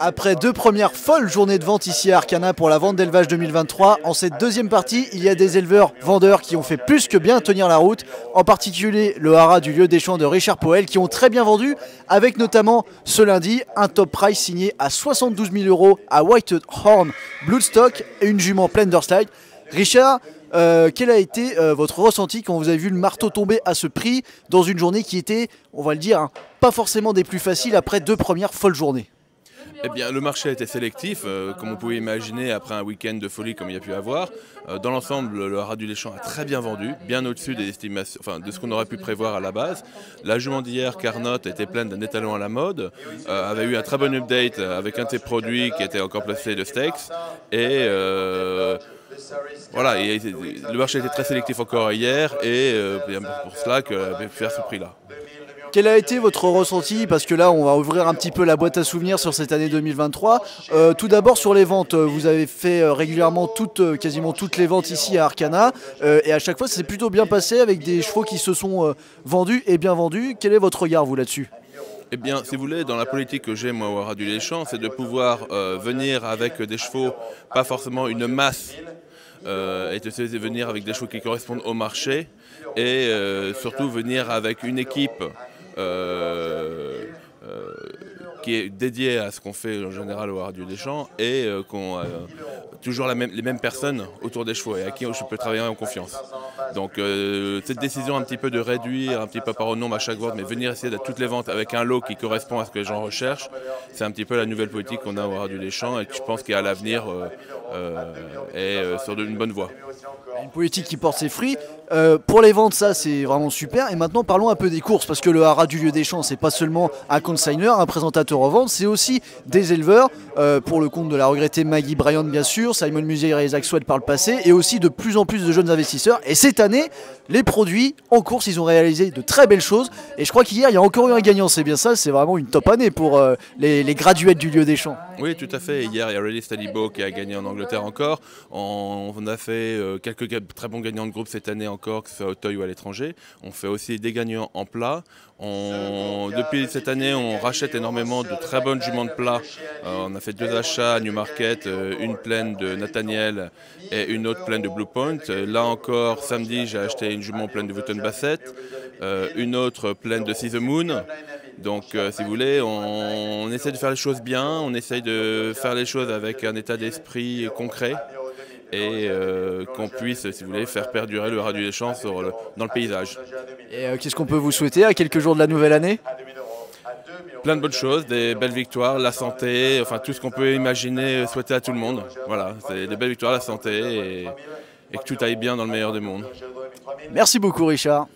Après deux premières folles journées de vente ici à Arcana pour la vente d'élevage 2023, en cette deuxième partie, il y a des éleveurs vendeurs qui ont fait plus que bien tenir la route, en particulier le haras du lieu des champs de Richard Poel qui ont très bien vendu, avec notamment ce lundi un top price signé à 72 000 euros à White Horn Bloodstock et une jument pleine. Richard, euh, quel a été euh, votre ressenti quand vous avez vu le marteau tomber à ce prix dans une journée qui était, on va le dire, hein, pas forcément des plus faciles après deux premières folles journées? Eh bien, le marché a été sélectif, euh, comme on pouvait imaginer après un week-end de folie comme il y a pu avoir. Euh, dans l'ensemble, le rat du a très bien vendu, bien au-dessus des estimations, enfin, de ce qu'on aurait pu prévoir à la base. La jument d'hier, Carnot, était pleine d'un étalon à la mode, euh, avait eu un très bon update avec un de ses produits qui était encore placé de steaks. Et voilà, le marché était très sélectif encore hier et c'est pour cela pu faire ce prix-là. Quel a été votre ressenti Parce que là, on va ouvrir un petit peu la boîte à souvenirs sur cette année 2023. Euh, tout d'abord sur les ventes, vous avez fait euh, régulièrement toutes, euh, quasiment toutes les ventes ici à Arcana, et à chaque fois, ça s'est plutôt bien passé avec des chevaux qui se sont vendus et bien vendus. Quel est votre regard, vous, là-dessus? Eh bien, si vous voulez, dans la politique que j'ai, moi, au Radio Les Champs, c'est de pouvoir venir avec des chevaux, pas forcément une masse, et de venir avec des chevaux qui correspondent au marché, et surtout venir avec une équipe euh, euh, qui est dédié à ce qu'on fait en général au Radio des Champs et euh, qu'on toujours les mêmes personnes autour des chevaux et à qui je peux travailler en confiance. Donc cette décision un petit peu de réduire un petit peu par nombre à chaque vente, mais venir essayer de toutes les ventes avec un lot qui correspond à ce que les gens recherchent, c'est un petit peu la nouvelle politique qu'on a au Radio des Champs et que je pense qu'à l'avenir est sur une bonne voie. Une politique qui porte ses fruits. Euh, pour les ventes, ça c'est vraiment super. Et maintenant, parlons un peu des courses, parce que le haras du lieu des champs, c'est pas seulement un consigneur, un présentateur en vente, c'est aussi des éleveurs, euh, pour le compte de la regrettée Maggie Bryant, bien sûr, Simon Musier et Isaac Sweat par le passé, et aussi de plus en plus de jeunes investisseurs. Et cette année, les produits en course, ils ont réalisé de très belles choses. Et je crois qu'hier, il y a encore eu un gagnant, c'est bien ça, c'est vraiment une top année pour euh, les, les, graduates du lieu des champs. Oui, tout à fait. Hier, il y a Ready Steady Bow qui a gagné en Angleterre encore. On, a fait quelques très bons gagnants de groupe cette année encore, que ce soit Auteuil ou à l'étranger. On fait aussi des gagnants en plat. depuis cette année, on rachète énormément de très bonnes juments de plat. Euh, on a fait deux achats à Newmarket, euh, une pleine de Nathaniel et une autre pleine de Blue Point. Euh, là encore, samedi, j'ai acheté une jument pleine de Wooten Bassett, une autre pleine de See the Moon. Donc, si vous voulez, on, on, essaie de faire les choses bien, on essaye de faire les choses avec un état d'esprit concret et euh, qu'on puisse, si vous voulez, faire perdurer le radio des champs dans le paysage. Et euh, qu'est-ce qu'on peut vous souhaiter à quelques jours de la nouvelle année? Plein de bonnes choses, des belles victoires, la santé, enfin tout ce qu'on peut imaginer souhaiter à tout le monde. Voilà, c'est des belles victoires, la santé et, et que tout aille bien dans le meilleur des mondes. Merci beaucoup Richard.